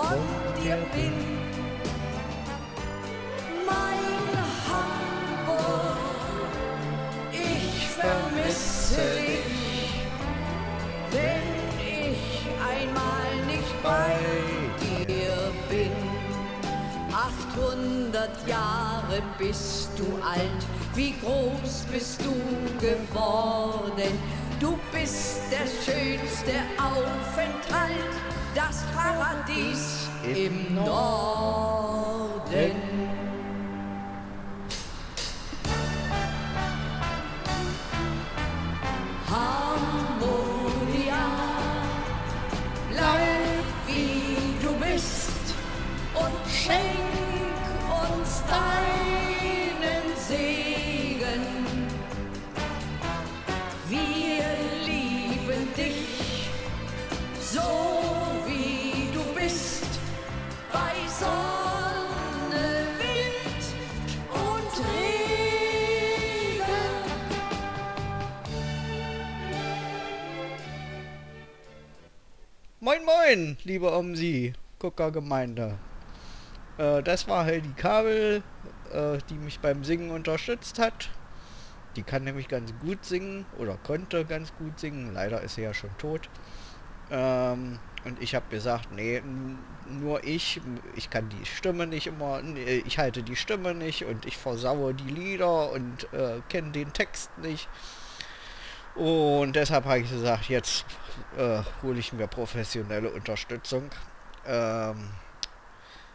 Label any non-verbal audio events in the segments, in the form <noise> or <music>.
von dir bin. Mein Hamburg, ich vermisse dich, wenn ich einmal nicht bei dir bin. 800 Jahre bist du alt, wie groß bist du geworden? Bist der schönste Aufenthalt, das Paradies im Norden. Moin liebe Omsi, Guckergemeinde. Äh, das war Heidi Kabel, äh, die mich beim Singen unterstützt hat. Die kann nämlich ganz gut singen oder konnte ganz gut singen. Leider ist sie ja schon tot. Ähm, und ich habe gesagt, nee, nur ich, ich kann die Stimme nicht immer, nee, ich halte die Stimme nicht und ich versaue die Lieder und äh, kenne den Text nicht. Und deshalb habe ich gesagt, jetzt äh, hole ich mir professionelle Unterstützung. Ähm,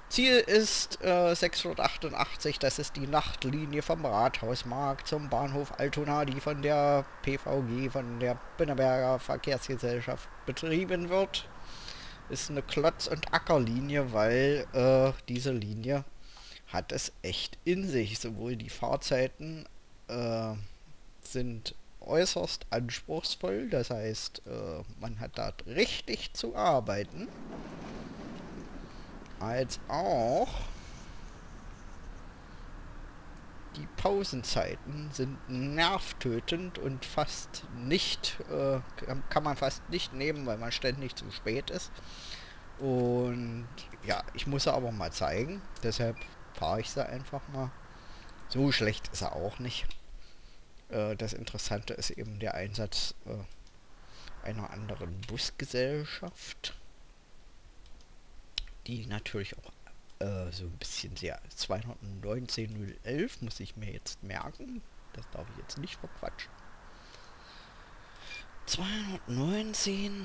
Ziel ist äh, 688, das ist die Nachtlinie vom Rathausmarkt zum Bahnhof Altona, die von der PVG, von der Pinneberger Verkehrsgesellschaft betrieben wird. Ist eine Klotz- und Ackerlinie, weil äh, diese Linie hat es echt in sich. Sowohl die Fahrzeiten äh, sind äußerst anspruchsvoll, das heißt, äh, man hat da richtig zu arbeiten als auch die Pausenzeiten sind nervtötend und fast nicht, äh, kann- man fast nicht nehmen, weil man ständig zu spät ist. Und ja, ich muss sie aber mal zeigen, deshalb fahre ich sie einfach mal. So schlecht ist er auch nicht. Äh, das Interessante ist eben der Einsatz äh, einer anderen Busgesellschaft die natürlich auch äh, so ein bisschen sehr 219.011 muss ich mir jetzt merken. Das darf ich jetzt nicht verquatschen. 219.011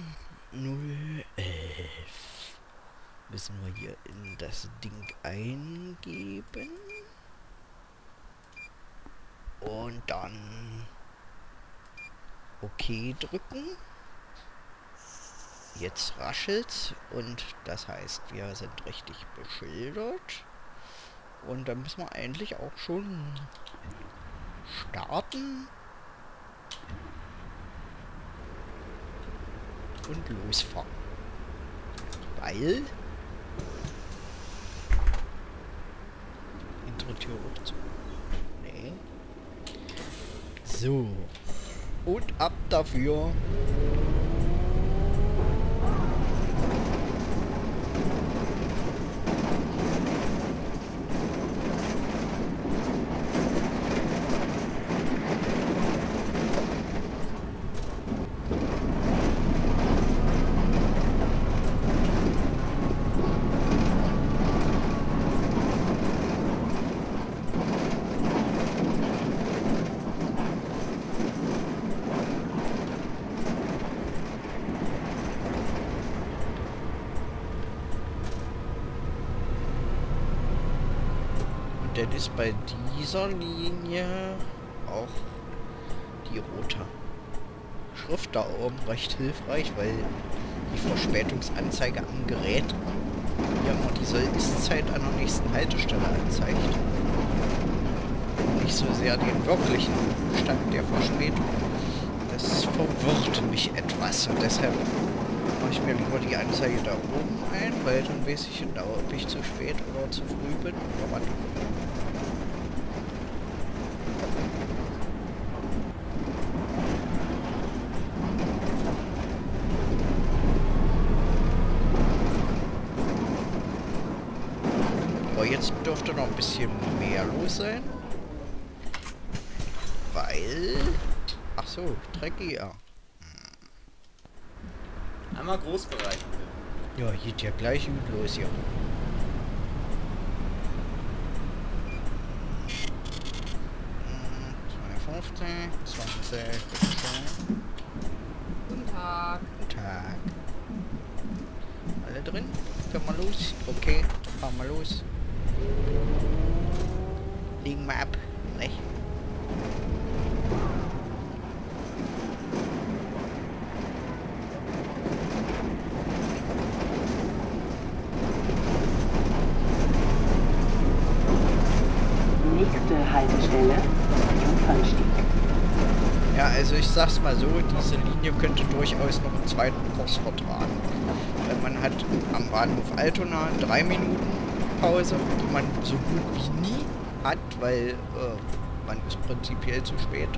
müssen wir hier in das Ding eingeben. Und dann OK drücken. Jetzt raschelt's und das heißt, wir sind richtig beschildert. Und dann müssen wir eigentlich auch schon starten. Und losfahren. Weil... Hintere Tür zu. Nee. So. Und ab dafür. Und dann ist bei dieser Linie auch die rote Schrift da oben recht hilfreich, weil die Verspätungsanzeige am Gerät ja immer diese Ist-Zeit an der nächsten Haltestelle anzeigt. Nicht so sehr den wirklichen Stand der Verspätung. Das verwirrt mich etwas und deshalb mache ich mir lieber die Anzeige da oben ein, weil dann weiß ich genau, ob ich zu spät oder zu früh bin oder was. jetzt dürfte noch ein bisschen mehr los sein. Weil... Ach ja. Einmal Großbereich. bitte. Ja, geht ja gleich gut los hier. Hm, 250, 20, bitteschön. Guten Tag. Guten Tag. Alle drin? Können wir los? Okay, fahren wir los. Legen wir ab, nicht? Nächste Haltestelle, Jungfernstieg. Ja, also ich sag's mal so, diese Linie könnte durchaus noch einen zweiten Kurs vertragen. Man hat am Bahnhof Altona drei Minuten Pause, die man so gut wie nie hat, weil äh, man ist prinzipiell zu spät.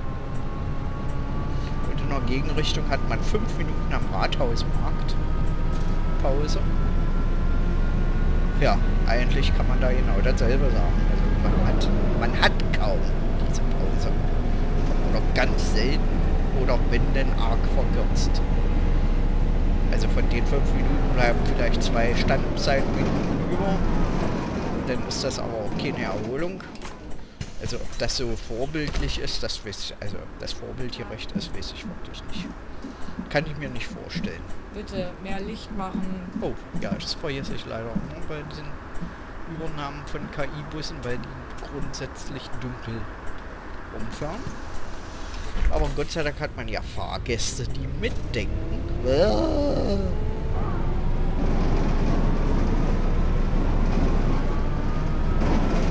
Und in der Gegenrichtung hat man fünf Minuten am Rathausmarkt Pause. Ja, eigentlich kann man da genau dasselbe sagen. Also man hat, man hat kaum ganz selten oder wenn denn arg verkürzt. Also von den fünf Minuten bleiben vielleicht zwei Standzeitminuten über. Dann ist das aber auch keine Erholung. Also ob das so vorbildlich ist, das weiß ich, also ob das vorbildgerecht ist, weiß ich wirklich nicht. Kann ich mir nicht vorstellen. Bitte mehr Licht machen. Oh, ja, das vergesse ich leider ne, bei diesen Übernahmen von KI-Bussen, weil die grundsätzlich dunkel rumfahren. Aber Gott sei Dank hat man ja Fahrgäste, die mitdenken.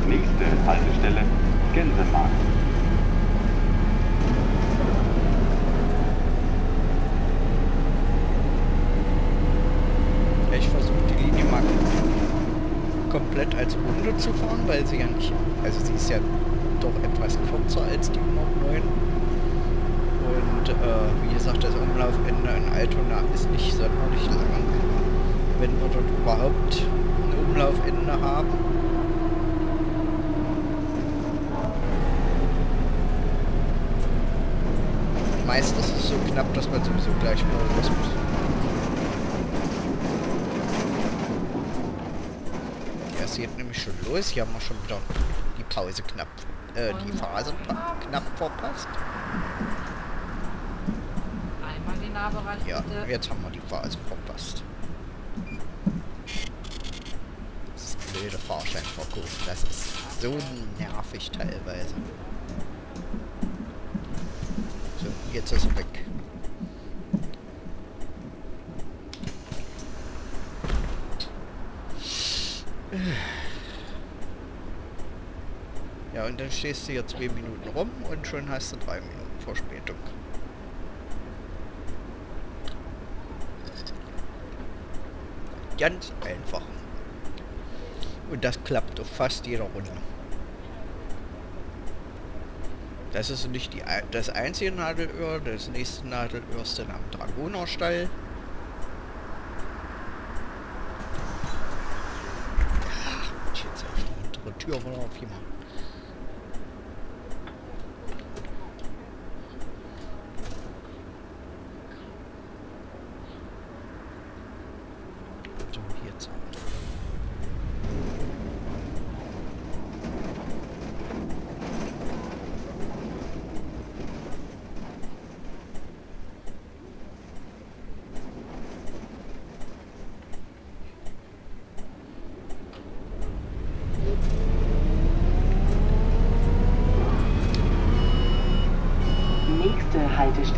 Nächste Haltestelle Gänsemarkt. Ich versuche die Linie mal komplett als Runde zu fahren, weil sie ja nicht, also sie ist ja doch etwas kürzer als die 109. Und äh, wie gesagt, das Umlaufende in Altona ist nicht sonderlich lang. Wenn wir dort überhaupt ein Umlaufende haben. Meist ist es so knapp, dass man sowieso gleich wieder los muss. Ja, es geht nämlich schon los. Hier haben wir schon wieder die Pause knapp, äh, die Phase knapp verpasst. Nahbereich Ja, bitte. jetzt haben wir die Phase verpasst. Das blöde Fahrscheinverkauf, das ist so nervig teilweise. So, jetzt ist er weg. Ja, und dann stehst du hier zwei Minuten rum und schon hast du drei Minuten Verspätung. Ganz einfach. Und das klappt auf fast jeder Runde. Das ist nicht die, das einzige Nadelöhr. Das nächste Nadelöhr ist dann am Dragonerstall. Ach, jetzt auf die hintere Tür wollen wir auf jemanden. So, jetzt.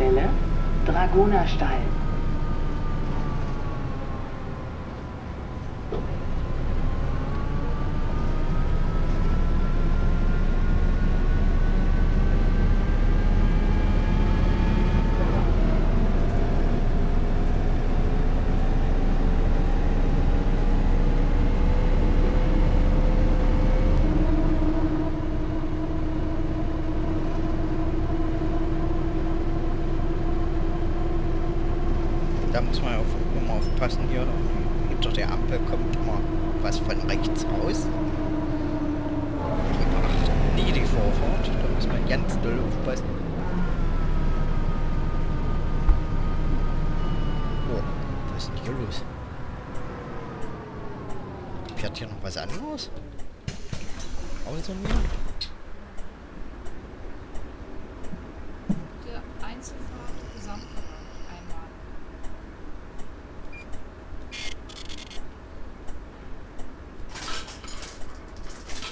Haltestelle, Dragonerstall. Da muss man auf, immer aufpassen hier. Hinter der Ampel kommt immer was von rechts raus. die, die Vorfahrt. Da muss man ganz doll aufpassen. Oh, was ist denn hier los? Fährt hier noch was anderes? Außer mir? Der Einzelfahrt Gesamtbereich einmal.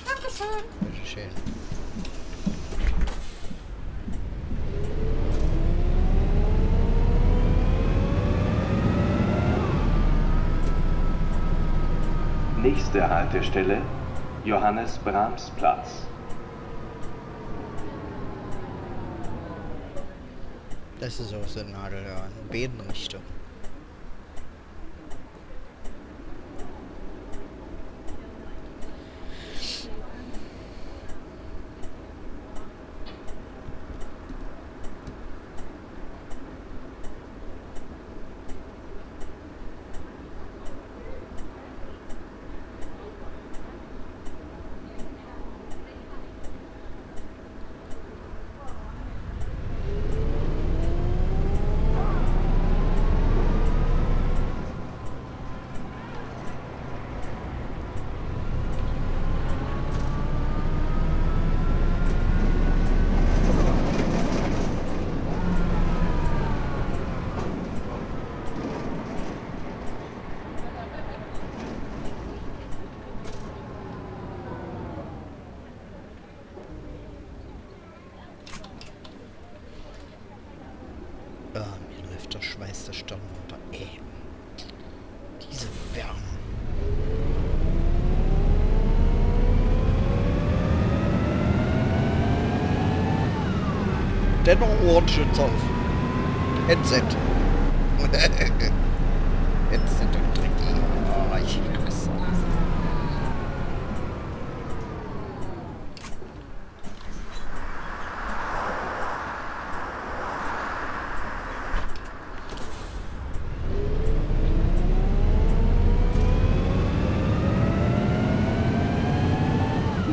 Dankeschön. Bitteschön. Nächste Haltestelle Johannes Brahms Platz. Das ist auch so ein Nadel, ja. Ein Bedenrichter. Ah, läuft der Stirn runter. Ey. Diese Wärme. Dennoch Ohrenschützer auf. Headset. <laughs> Headset und Tricky. Oh, ich hasse das.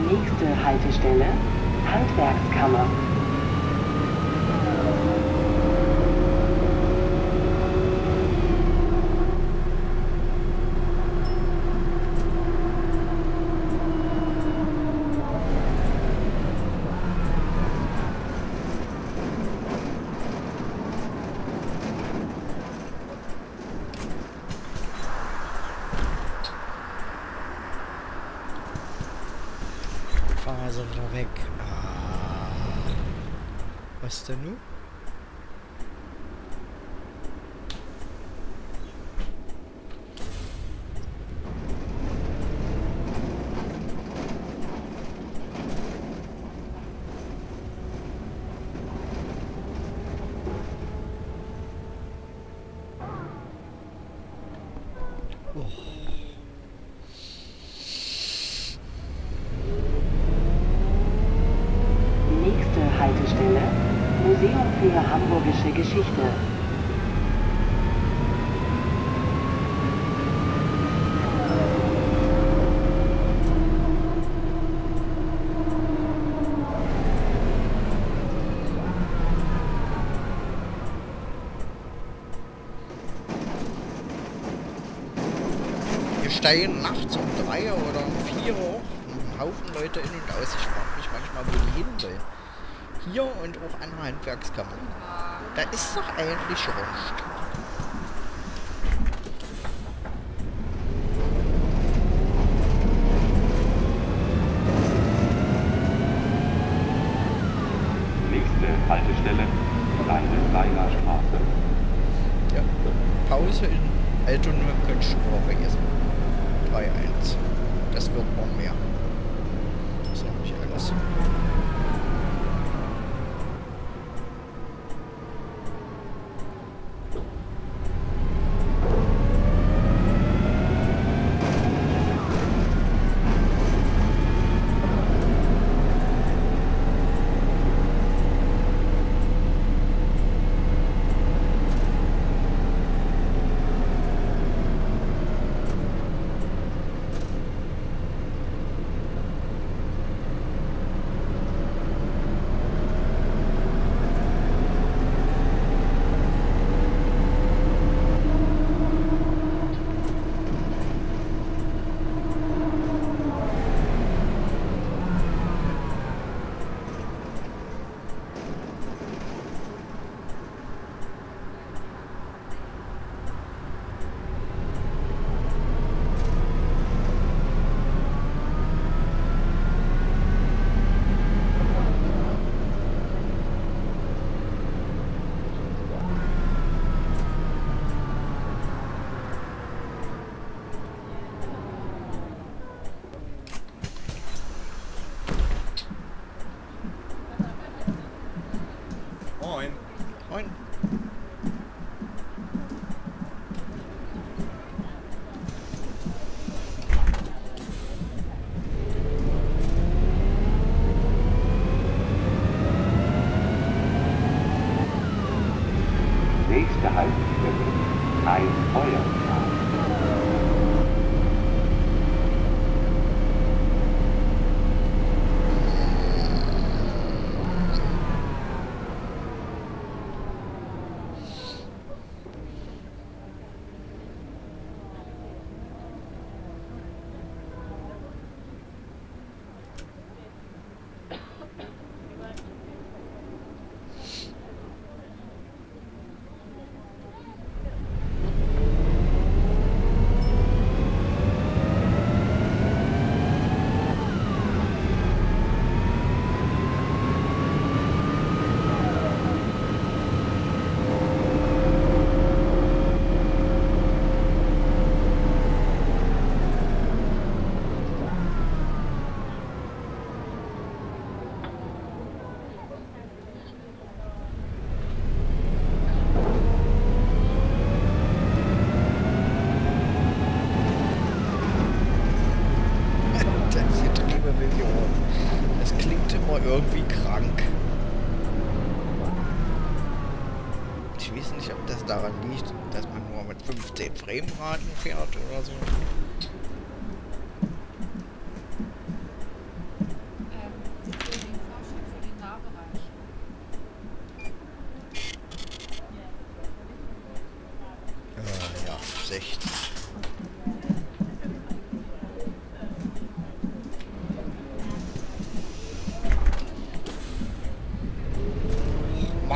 Nächste Haltestelle Handwerkskammer. Fahr sie wieder weg. Ah. Was denn nun? Nächste Haltestelle Museum Hamburgische Geschichte. Wir steigen nachts um drei oder um vier hoch. Ein Haufen Leute in und aus. Ich frage mich manchmal, wo die hin wollen. Hier und auch an der Handwerkskammer. Da ist doch eigentlich wurscht.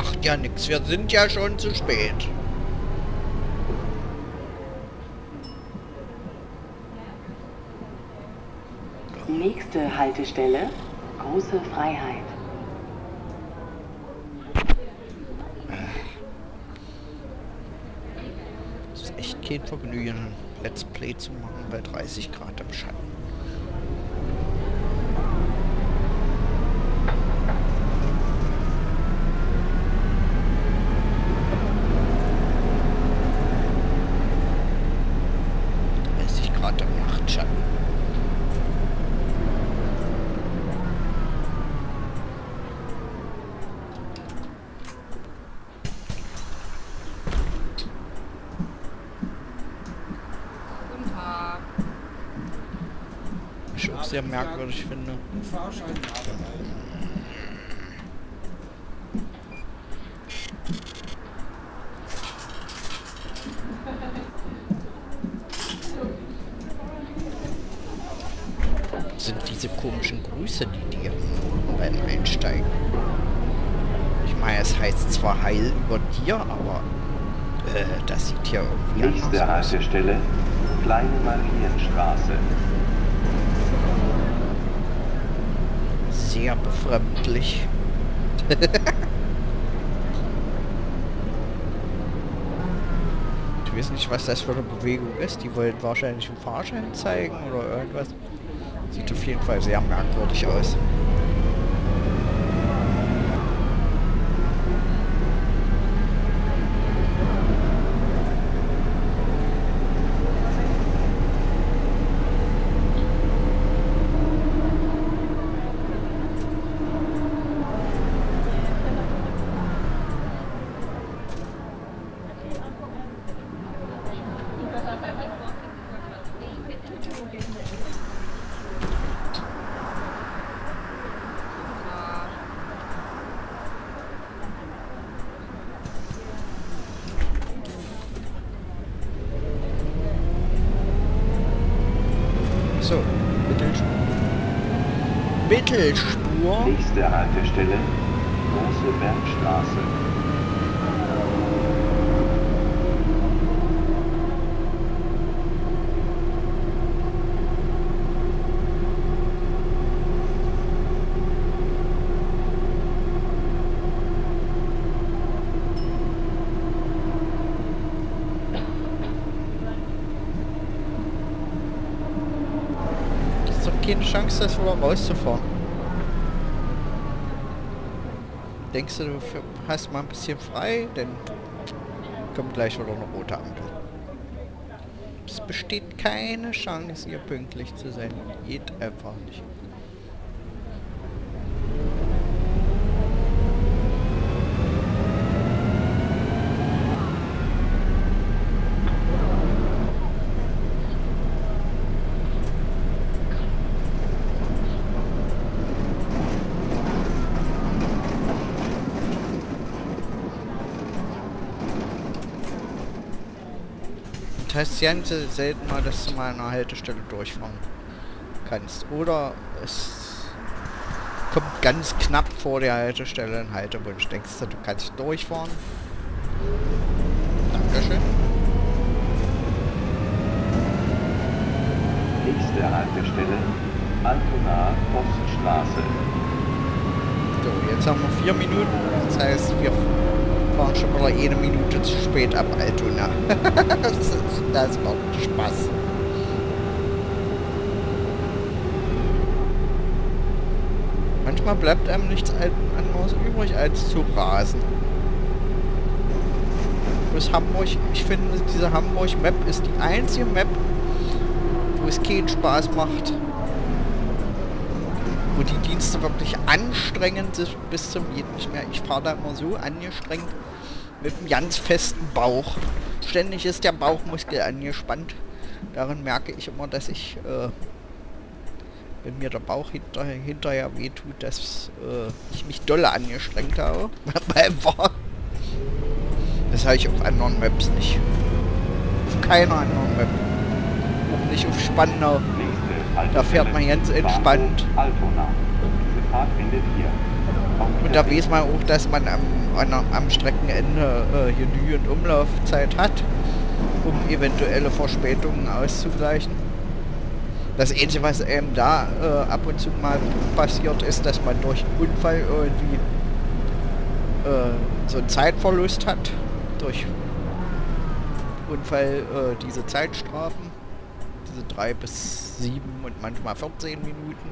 Macht ja nichts, wir sind ja schon zu spät. Nächste Haltestelle, Große Freiheit. Es ist echt kein Vergnügen, Let's Play zu machen bei 30 Grad im Schatten. Dreißig Grad im Nachtschatten. Guten Tag. Was ich auch sehr merkwürdig finde. Fahrschein nachbehalten. sind diese komischen Grüße, die die beim Einsteigen. Ich meine, es heißt zwar Heil über dir, aber äh, das sieht ja irgendwie Nächste anders aus. Haltestelle. Kleine Marienstraße. Sehr befremdlich. <laughs> ich weiß nicht, was das für eine Bewegung ist. Die wollen wahrscheinlich einen Fahrschein zeigen oder irgendwas. Sieht auf jeden Fall sehr merkwürdig aus. So, Mittelspur. Mittelspur. Nächste Haltestelle. Große Bergstraße. Ist doch keine Chance, das wieder rauszufahren. Denkst du, du hast mal ein bisschen frei? Denn kommt gleich wieder eine rote Ampel. Es besteht keine Chance, hier pünktlich zu sein. Geht einfach nicht. Ganz selten mal, dass du mal an einer Haltestelle durchfahren kannst. Oder es kommt ganz knapp vor der Haltestelle ein Haltewunsch. Denkst du, du kannst durchfahren? Dankeschön. Nächste Haltestelle Altona Poststraße. So, jetzt haben wir vier Minuten. Das heißt, wir fahren schon wieder eine Minute zu spät ab Altona. das, <laughs> ist, das macht Spaß. Manchmal bleibt einem nichts anderes übrig, als zu rasen. Bis Hamburg, ich finde, diese Hamburg-Map ist die einzige Map, wo es keinen Spaß macht. Wo die Dienste wirklich anstrengend sind bis zum geht nicht mehr. Ich fahre da immer so angestrengt mit einem ganz festen Bauch. Ständig ist der Bauchmuskel angespannt. Darin merke ich immer, dass ich, äh, wenn mir der Bauch hinter, hinterher wehtut, dass äh, ich mich dolle angestrengt habe. <laughs> Das habe ich auf anderen Maps nicht. Auf keiner anderen Map. Auch nicht auf Spandau. Da fährt man ganz entspannt. Und da weiß man auch, dass man am, am Streckenende äh, genügend Umlaufzeit hat, um eventuelle Verspätungen auszugleichen. Das Einzige, was einem da äh, ab und zu mal passiert, ist, dass man durch Unfall irgendwie äh, so einen Zeitverlust hat. Durch Unfall äh, diese Zeitstrafen. Diese drei bis sieben und manchmal 14 Minuten.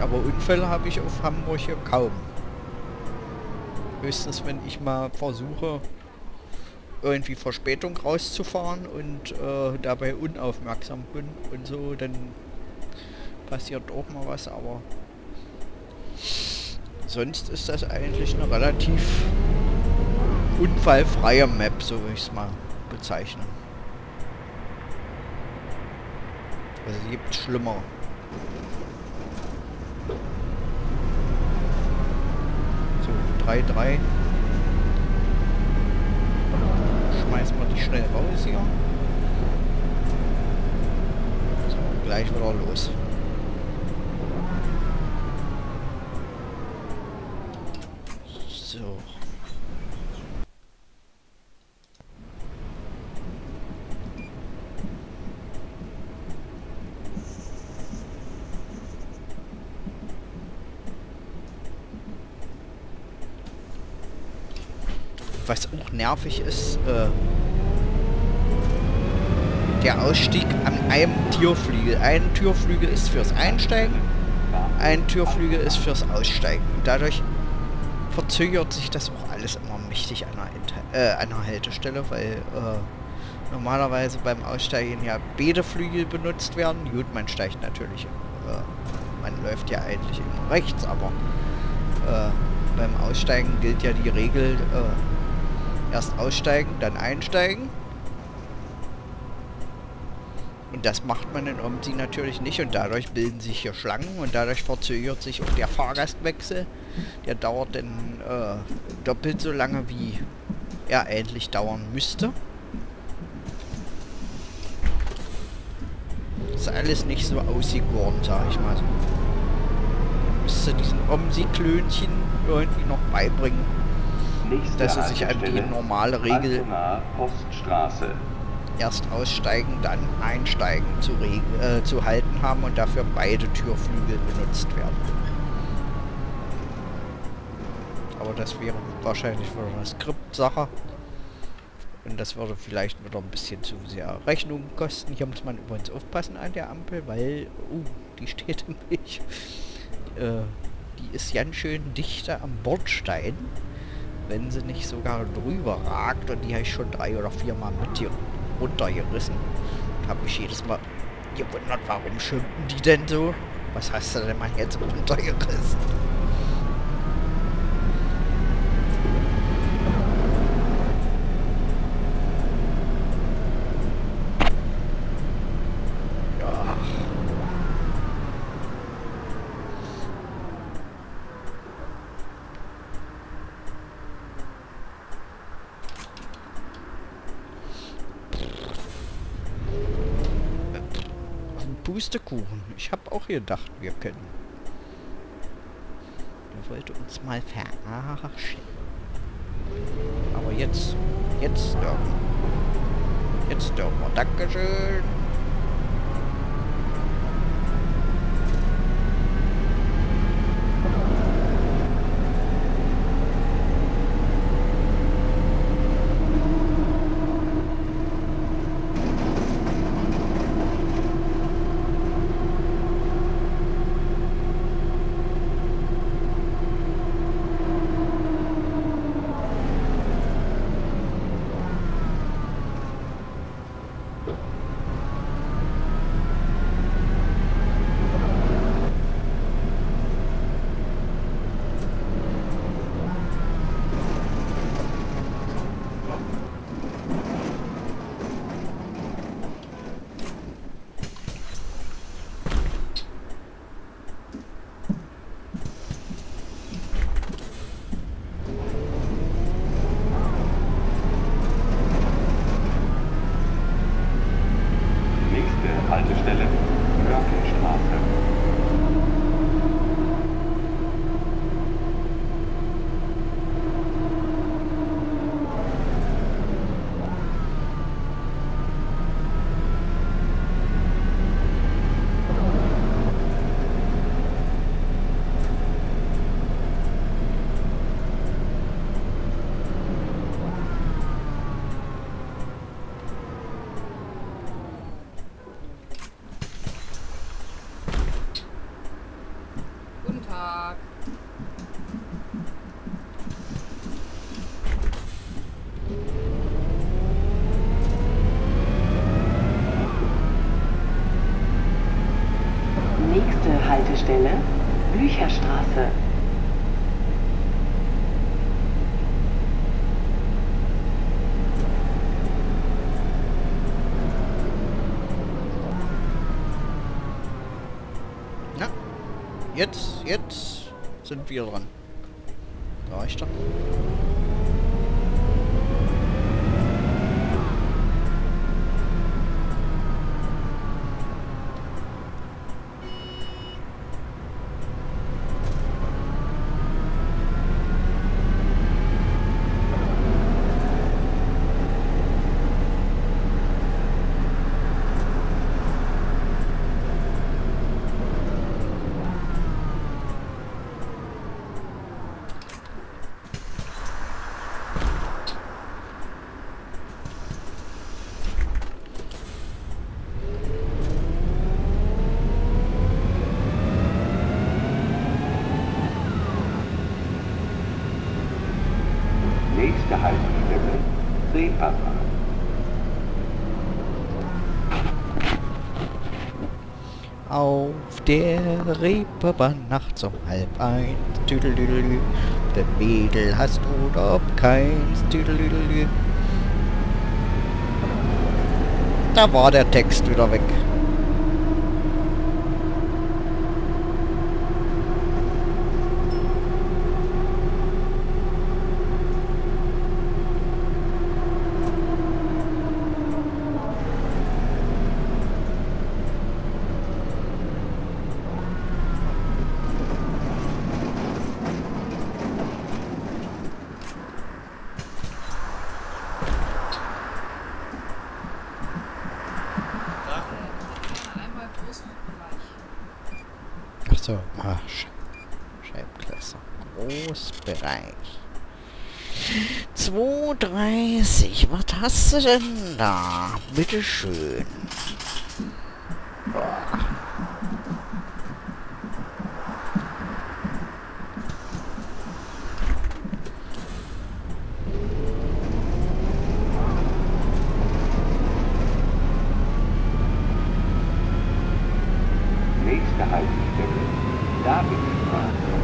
Aber Unfälle habe ich auf Hamburg hier kaum. Höchstens, wenn ich mal versuche, irgendwie Verspätung rauszufahren und äh, dabei unaufmerksam bin und so, dann passiert auch mal was, aber sonst ist das eigentlich eine relativ unfallfreie Map, so würde ich es mal bezeichnen. Also gibt schlimmer. So, 3-3. Schmeißen wir die schnell raus hier. So, gleich wieder los. So. Was auch nervig ist, äh, der Ausstieg an einem Türflügel. Ein Türflügel ist fürs Einsteigen, ein Türflügel ist fürs Aussteigen. Dadurch verzögert sich das auch alles immer mächtig an einer, äh, an einer Haltestelle, weil äh, normalerweise beim Aussteigen ja beide Flügel benutzt werden. Gut, man steigt natürlich, äh, man läuft ja eigentlich immer rechts, aber äh, beim Aussteigen gilt ja die Regel, äh, erst aussteigen, dann einsteigen. Und das macht man in Omsi natürlich nicht und dadurch bilden sich hier Schlangen und dadurch verzögert sich auch der Fahrgastwechsel. Der dauert dann äh, doppelt so lange, wie er eigentlich dauern müsste. Ist alles nicht so ausgegoren, sag ich mal so. Müsste diesen Omsi-Klönchen irgendwie noch beibringen, dass sie sich an die normale Regel erst aussteigen, dann einsteigen zu, äh, zu halten haben und dafür beide Türflügel benutzt werden. Aber das wäre wahrscheinlich wieder eine Skriptsache. Und das würde vielleicht wieder ein bisschen zu sehr Rechnung kosten. Hier muss man übrigens aufpassen an der Ampel, weil... Uh, die steht nämlich... Äh, die ist ganz schön dichter am Bordstein. Wenn sie nicht sogar drüber ragt. Und die habe ich schon drei oder vier Mal mit hier runtergerissen. Habe mich jedes Mal gewundert, warum schimpfen die denn so? Was du denn mal jetzt runtergerissen? Ja. Pustekuchen. Ich habe auch gedacht, wir können. Er wollte uns mal verarschen. Aber jetzt, jetzt dürfen. Jetzt dürfen wir. Dankeschön. Jetzt, sind wir dran. Reicht doch. Nächste Haltestelle Reeperbahn. Auf der Reeperbahn nachts um halb eins. Tüdelüdelü. Der Mädel hast oder keins. Tüdelüdelü. Da war der Text wieder weg. Einmal Großbereich. Ach so, ah, Sch Scheibklasse. Großbereich. 2,30. Was hast du denn da? Bitteschön. Nächste Haltestelle. Davidstraße.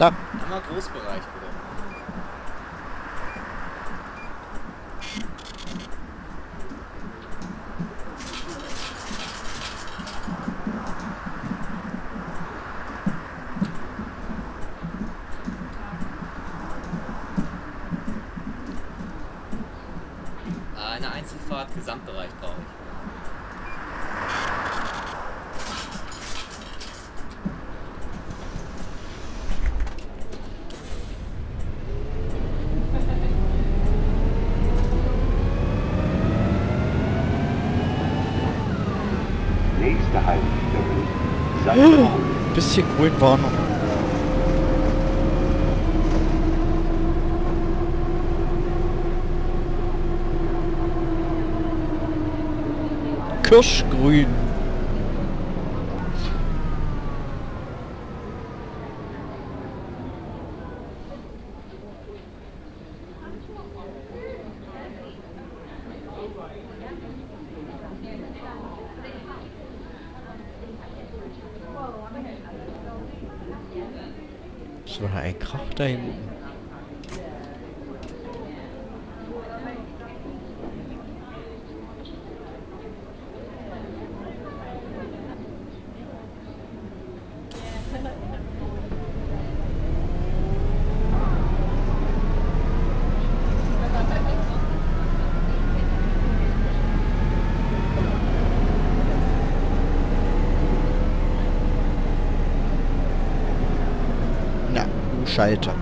Da. Immer Großbereich, bitte. Äh, Eine Einzelfahrt, Gesamtbereich brauche ich. Nächste Haltestelle. Sandhausen. Bisschen Grünwarnung. Kirschgrün. Das war ein Krach da hinten. Na, du Schalter.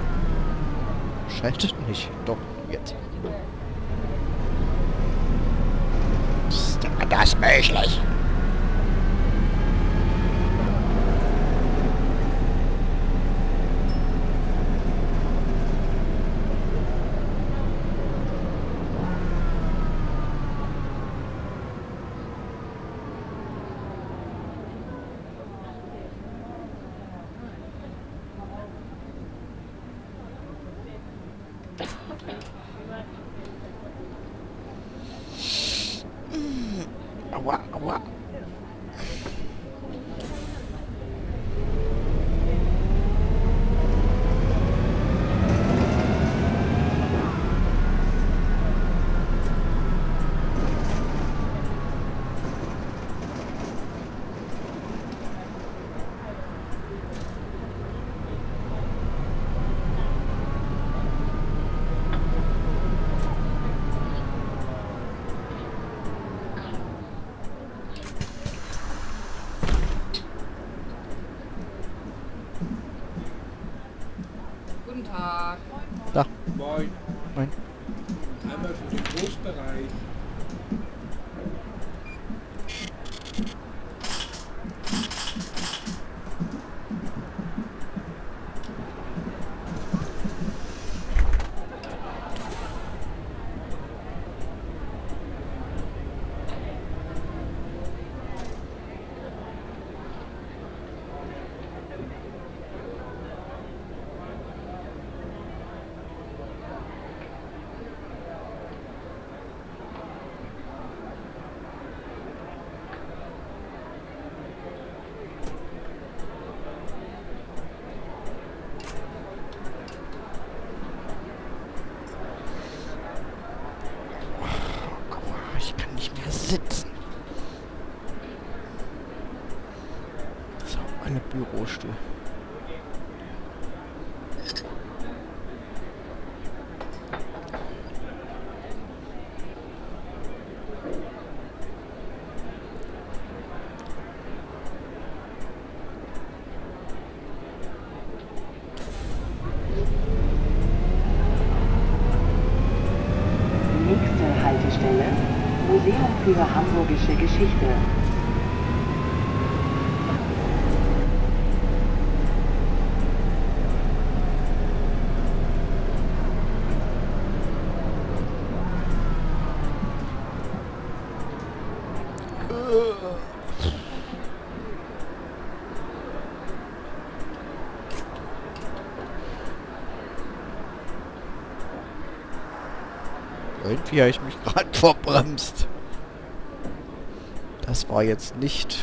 嗯啊哇啊哇。Für Hamburgische Geschichte. Irgendwie habe ich mich gerade <laughs> verbremst. War jetzt nicht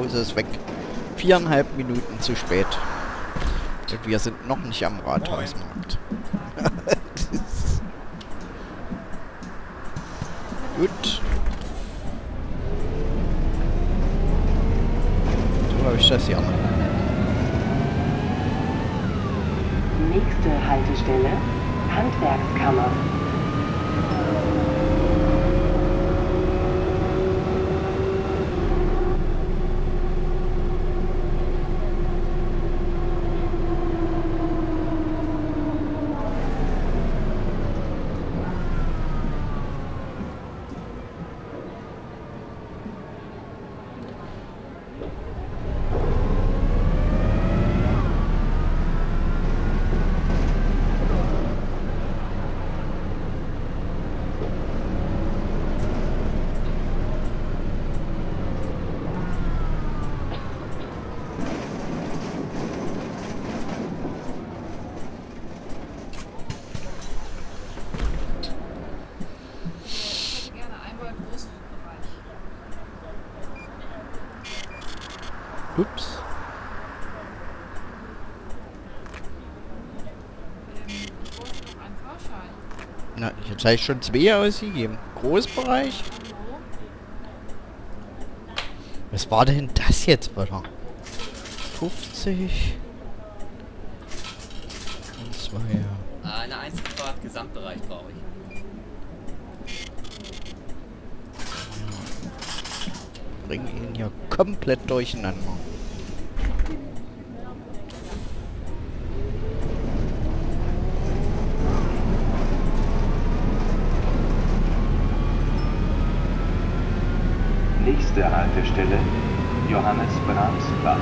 Pause ist weg. Viereinhalb Minuten zu spät. Und wir sind noch nicht am Rathausmarkt. Das ist- Gut. So habe ich das hier. Nächste Haltestelle Handwerkskammer. Ich hätte gerne einmal im Großbereich. Ups. Ich. Na, jetzt habe ich schon zwei ausgegeben. Großbereich. Was war denn das jetzt, oder? 50. Und zwei. Äh, Eine Einzelfahrt, Gesamtbereich brauche ich. Bring ihn hier komplett durcheinander. Nächste Haltestelle Johannes Brahms Platz.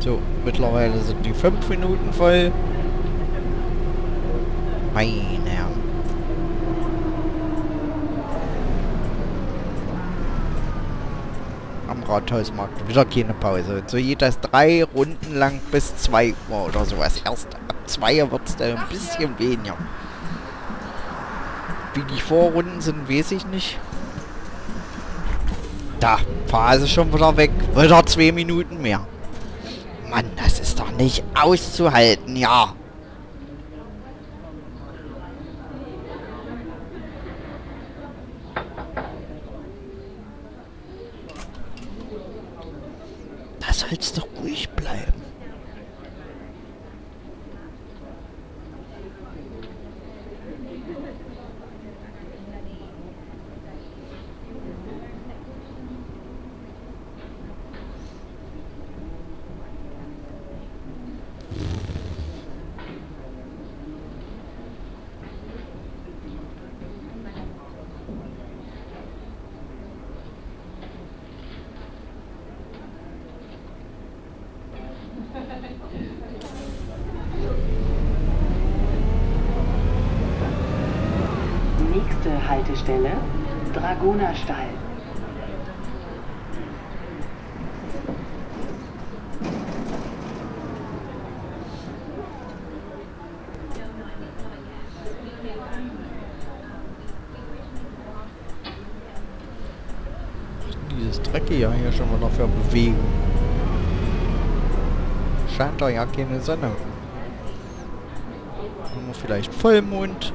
So, mittlerweile sind die fünf Minuten voll. Meine Herren. Am Rathausmarkt wieder keine Pause. So geht das drei Runden lang bis 2 Uhr oder sowas. Erst ab 2 Uhr wird es dann ein bisschen weniger. Wie die Vorrunden sind, weiß ich nicht. Da, Phase schon wieder weg. Wieder zwei Minuten mehr. Mann, das ist doch nicht auszuhalten, ja. Da soll's doch ruhig bleiben. Nächste Haltestelle Dragonerstall. Dieses Drecke hier schon wieder für Bewegung. Scheint doch ja keine Sonne. Wir vielleicht Vollmond?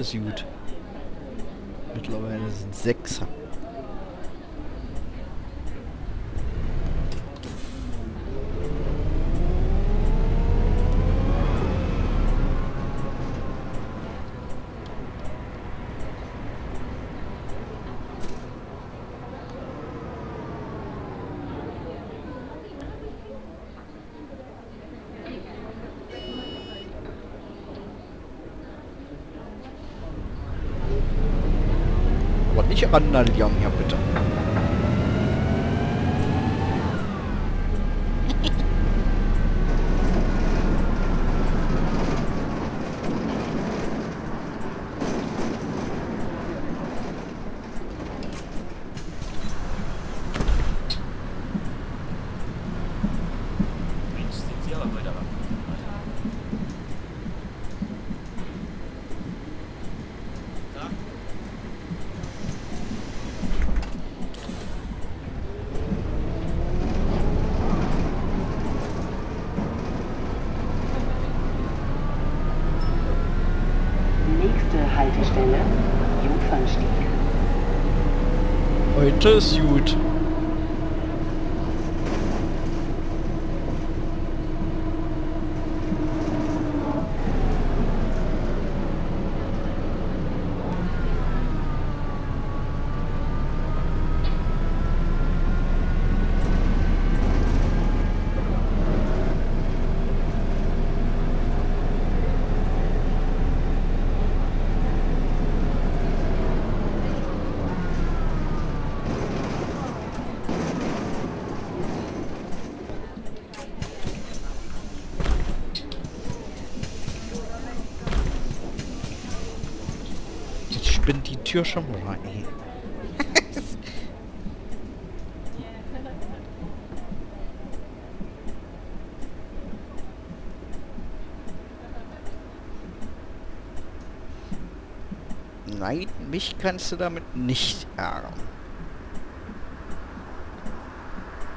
Ist gut. Mittlerweile sind 6. Aber nicht randalieren hier bitte. Mensch, sind Sie aber heute aber. Na? Nächste Haltestelle Jungfernstieg. Ist gut. Jetzt schon mal, ey. <laughs> Nein, mich kannst du damit nicht ärgern.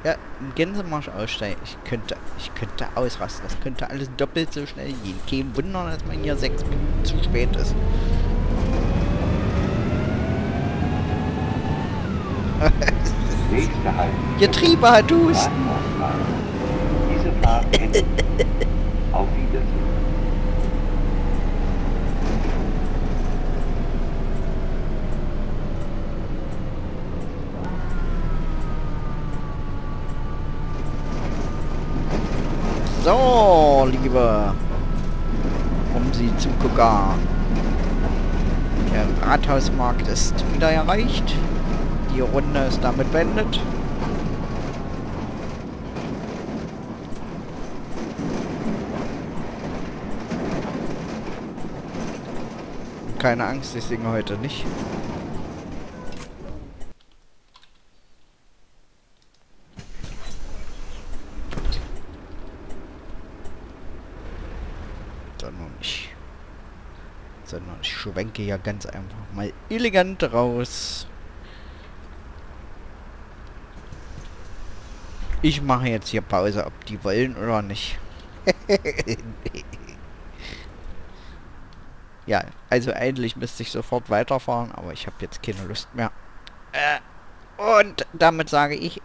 Ja, im Gänsemarsch aussteigen. Ich könnte, ich könnte ausrasten. Das könnte alles doppelt so schnell gehen. Kein Wunder, dass man hier sechs Minuten zu spät ist. Getriebe hat Husten. So, liebe um sie zu gucken. Der Rathausmarkt ist wieder erreicht. Die Runde ist damit beendet. Keine Angst, ich singe heute nicht. Ich, sondern ich schwenke ja ganz einfach mal elegant raus. Ich mache jetzt hier Pause, ob die wollen oder nicht. <laughs> ja, also eigentlich müsste ich sofort weiterfahren, aber ich habe jetzt keine Lust mehr. Äh, und damit sage ich